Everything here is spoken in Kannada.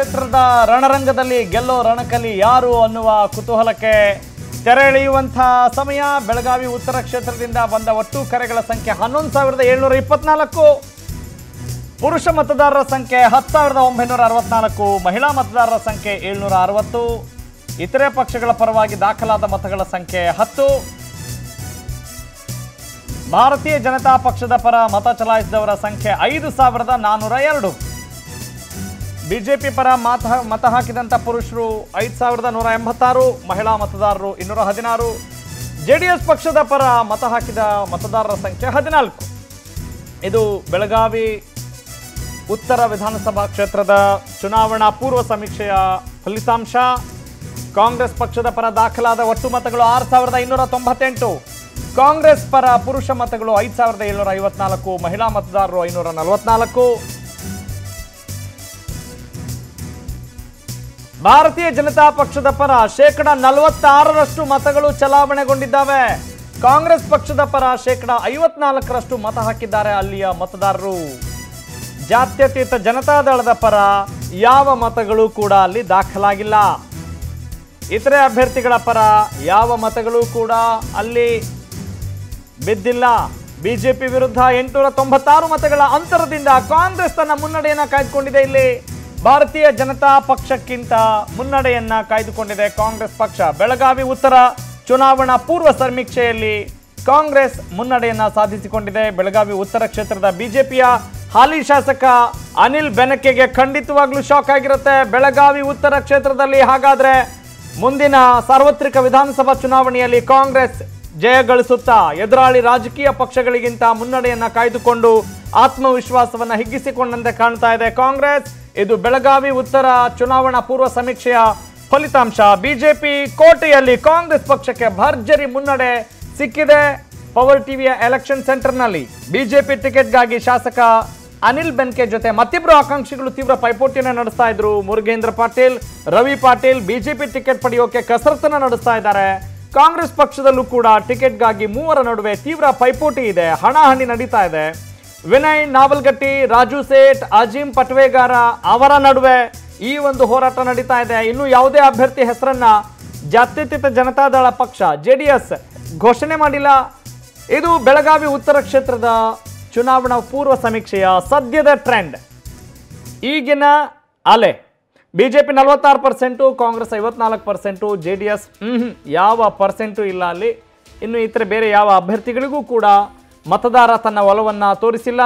ಕ್ಷೇತ್ರದ ರಣರಂಗದಲ್ಲಿ ಗೆಲ್ಲೋ ರಣಕಲಿ ಯಾರು ಅನ್ನುವ ಕುತೂಹಲಕ್ಕೆ ತೆರೆ ಎಳೆಯುವಂತಹ ಸಮಯ. ಬೆಳಗಾವಿ ಉತ್ತರ ಕ್ಷೇತ್ರದಿಂದ ಬಂದ ಒಟ್ಟು ಕರೆಗಳ ಸಂಖ್ಯೆ ಹನ್ನೊಂದು ಸಾವಿರದ ಏಳ್ನೂರ ಇಪ್ಪತ್ನಾಲ್ಕು. ಪುರುಷ ಮತದಾರರ ಸಂಖ್ಯೆ ಹತ್ತು ಸಾವಿರದ ಒಂಬೈನೂರ ಅರವತ್ನಾಲ್ಕು, ಮಹಿಳಾ ಮತದಾರರ ಸಂಖ್ಯೆ ಏಳ್ನೂರ ಅರವತ್ತು. ಇತರೆ ಪಕ್ಷಗಳ ಪರವಾಗಿ ದಾಖಲಾದ ಮತಗಳ ಸಂಖ್ಯೆ ಹತ್ತು. ಭಾರತೀಯ ಜನತಾ ಪಕ್ಷದ ಪರ ಮತ ಚಲಾಯಿಸಿದವರ ಸಂಖ್ಯೆ ಐದು ಸಾವಿರದ ನಾನ್ನೂರ ಎರಡು. ಬಿಜೆಪಿ ಪರ ಮತ ಮತ ಹಾಕಿದಂಥ ಪುರುಷರು ಐದು ಸಾವಿರದ ನೂರ ಎಂಬತ್ತಾರು, ಮಹಿಳಾ ಮತದಾರರು ಇನ್ನೂರ ಹದಿನಾರು. ಜೆ ಡಿ ಎಸ್ ಪಕ್ಷದ ಪರ ಮತ ಹಾಕಿದ ಮತದಾರರ ಸಂಖ್ಯೆ ಹದಿನಾಲ್ಕು. ಇದು ಬೆಳಗಾವಿ ಉತ್ತರ ವಿಧಾನಸಭಾ ಕ್ಷೇತ್ರದ ಚುನಾವಣಾ ಪೂರ್ವ ಸಮೀಕ್ಷೆಯ ಫಲಿತಾಂಶ. ಕಾಂಗ್ರೆಸ್ ಪಕ್ಷದ ಪರ ದಾಖಲಾದ ಒಟ್ಟು ಮತಗಳು ಆರು ಸಾವಿರದ ಐನೂರ ತೊಂಬತ್ತೆಂಟು. ಕಾಂಗ್ರೆಸ್ ಪರ ಪುರುಷ ಮತಗಳು ಐದು ಸಾವಿರದ ಏಳ್ನೂರ ಐವತ್ನಾಲ್ಕು, ಮಹಿಳಾ ಮತದಾರರು ಐನೂರ ನಲವತ್ನಾಲ್ಕು. ಭಾರತೀಯ ಜನತಾ ಪಕ್ಷದ ಪರ ಶೇಕಡ ನಲವತ್ತಾರರಷ್ಟು ಮತಗಳು ಚಲಾವಣೆಗೊಂಡಿದ್ದಾವೆ. ಕಾಂಗ್ರೆಸ್ ಪಕ್ಷದ ಪರ ಶೇಕಡ ಐವತ್ನಾಲ್ಕರಷ್ಟು ಮತ ಹಾಕಿದ್ದಾರೆ ಅಲ್ಲಿಯ ಮತದಾರರು. ಜಾತ್ಯತೀತ ಜನತಾದಳದ ಪರ ಯಾವ ಮತಗಳು ಕೂಡ ಅಲ್ಲಿ ದಾಖಲಾಗಿಲ್ಲ. ಇತರೆ ಅಭ್ಯರ್ಥಿಗಳ ಪರ ಯಾವ ಮತಗಳು ಕೂಡ ಅಲ್ಲಿ ಬಿದ್ದಿಲ್ಲ. ಬಿಜೆಪಿ ವಿರುದ್ಧ ಎಂಟುನೂರ ತೊಂಬತ್ತಾರು ಮತಗಳ ಅಂತರದಿಂದ ಕಾಂಗ್ರೆಸ್ ತನ್ನ ಮುನ್ನಡೆಯನ್ನು ಕಾಯ್ದುಕೊಂಡಿದೆ ಇಲ್ಲಿ. ಭಾರತೀಯ ಜನತಾ ಪಕ್ಷಕ್ಕಿಂತ ಮುನ್ನಡೆಯನ್ನ ಕಾಯ್ದುಕೊಂಡಿದೆ ಕಾಂಗ್ರೆಸ್ ಪಕ್ಷ. ಬೆಳಗಾವಿ ಉತ್ತರ ಚುನಾವಣಾ ಪೂರ್ವ ಸಮೀಕ್ಷೆಯಲ್ಲಿ ಕಾಂಗ್ರೆಸ್ ಮುನ್ನಡೆಯನ್ನ ಸಾಧಿಸಿಕೊಂಡಿದೆ. ಬೆಳಗಾವಿ ಉತ್ತರ ಕ್ಷೇತ್ರದ ಬಿಜೆಪಿಯ ಹಾಲಿ ಶಾಸಕ ಅನಿಲ್ ಬೆನಕೆಗೆ ಖಂಡಿತವಾಗ್ಲೂ ಶಾಕ್ ಆಗಿರುತ್ತೆ. ಬೆಳಗಾವಿ ಉತ್ತರ ಕ್ಷೇತ್ರದಲ್ಲಿ ಹಾಗಾದ್ರೆ ಮುಂದಿನ ಸಾರ್ವತ್ರಿಕ ವಿಧಾನಸಭಾ ಚುನಾವಣೆಯಲ್ಲಿ ಕಾಂಗ್ರೆಸ್ ಜಯ ಗಳಿಸುತ್ತಾ ಎದುರಾಳಿ ರಾಜಕೀಯ ಪಕ್ಷಗಳಿಗಿಂತ ಮುನ್ನಡೆಯನ್ನ ಕಾಯ್ದುಕೊಂಡು ಆತ್ಮವಿಶ್ವಾಸವನ್ನ ಹಿಗ್ಗಿಸಿಕೊಂಡಂತೆ ಕಾಣ್ತಾ ಇದೆ ಕಾಂಗ್ರೆಸ್. ಇದು ಬೆಳಗಾವಿ ಉತ್ತರ ಚುನಾವಣಾ ಪೂರ್ವ ಸಮೀಕ್ಷೆಯ ಫಲಿತಾಂಶ. ಬಿಜೆಪಿ ಕೋಟೆಯಲ್ಲಿ ಕಾಂಗ್ರೆಸ್ ಪಕ್ಷಕ್ಕೆ ಭರ್ಜರಿ ಮುನ್ನಡೆ ಸಿಕ್ಕಿದೆ. ಪವರ್ ಟಿವಿಯ ಎಲೆಕ್ಷನ್ ಸೆಂಟರ್ನಲ್ಲಿ ಬಿಜೆಪಿ ಟಿಕೆಟ್ಗಾಗಿ ಶಾಸಕ ಅನಿಲ್ ಬೆನ್ಕೆ ಜೊತೆ ಮತ್ತಿಬ್ಬರು ಆಕಾಂಕ್ಷಿಗಳು ತೀವ್ರ ಪೈಪೋಟಿಯನ್ನು ನಡೆಸ್ತಾ ಇದ್ರು. ಮುರುಗೇಂದ್ರ ಪಾಟೀಲ್, ರವಿ ಪಾಟೀಲ್, ಬಿಜೆಪಿ ಟಿಕೆಟ್ ಪಡೆಯೋಕೆ ಕಸರತ್ತನ್ನು ನಡೆಸ್ತಾ ಇದ್ದಾರೆ. ಕಾಂಗ್ರೆಸ್ ಪಕ್ಷದಲ್ಲೂ ಕೂಡ ಟಿಕೆಟ್ಗಾಗಿ ಮೂವರ ನಡುವೆ ತೀವ್ರ ಪೈಪೋಟಿ ಇದೆ. ಹಣಾಹಣಿ ನಡೀತಾ ಇದೆ. ವಿನಯ್ ನಾವಲ್ಗಟ್ಟಿ, ರಾಜು ಸೇಠ್, ಅಜೀಂ ಪಟ್ವೇಗಾರ ಅವರ ನಡುವೆ ಈ ಒಂದು ಹೋರಾಟ ನಡೀತಾ ಇದೆ. ಇನ್ನು ಯಾವುದೇ ಅಭ್ಯರ್ಥಿ ಹೆಸರನ್ನ ಜಾತ್ಯತೀತ ಜನತಾದಳ ಪಕ್ಷ, ಜೆಡಿಎಸ್, ಘೋಷಣೆ ಮಾಡಿಲ್ಲ. ಇದು ಬೆಳಗಾವಿ ಉತ್ತರ ಕ್ಷೇತ್ರದ ಚುನಾವಣಾ ಪೂರ್ವ ಸಮೀಕ್ಷೆಯ ಸದ್ಯದ ಟ್ರೆಂಡ್. ಈಗಿನ ಅಲೆ. ಬಿಜೆಪಿ ನಲವತ್ತಾರು ಪರ್ಸೆಂಟು, ಕಾಂಗ್ರೆಸ್ ಐವತ್ನಾಲ್ಕು ಪರ್ಸೆಂಟು ಜೆ ಡಿ ಎಸ್ ಯಾವ ಪರ್ಸೆಂಟು ಇಲ್ಲ ಅಲ್ಲಿ. ಇನ್ನು ಇತರ ಬೇರೆ ಯಾವ ಅಭ್ಯರ್ಥಿಗಳಿಗೂ ಕೂಡ ಮತದಾರ ತನ್ನ ಒಲವನ್ನು ತೋರಿಸಿಲ್ಲ.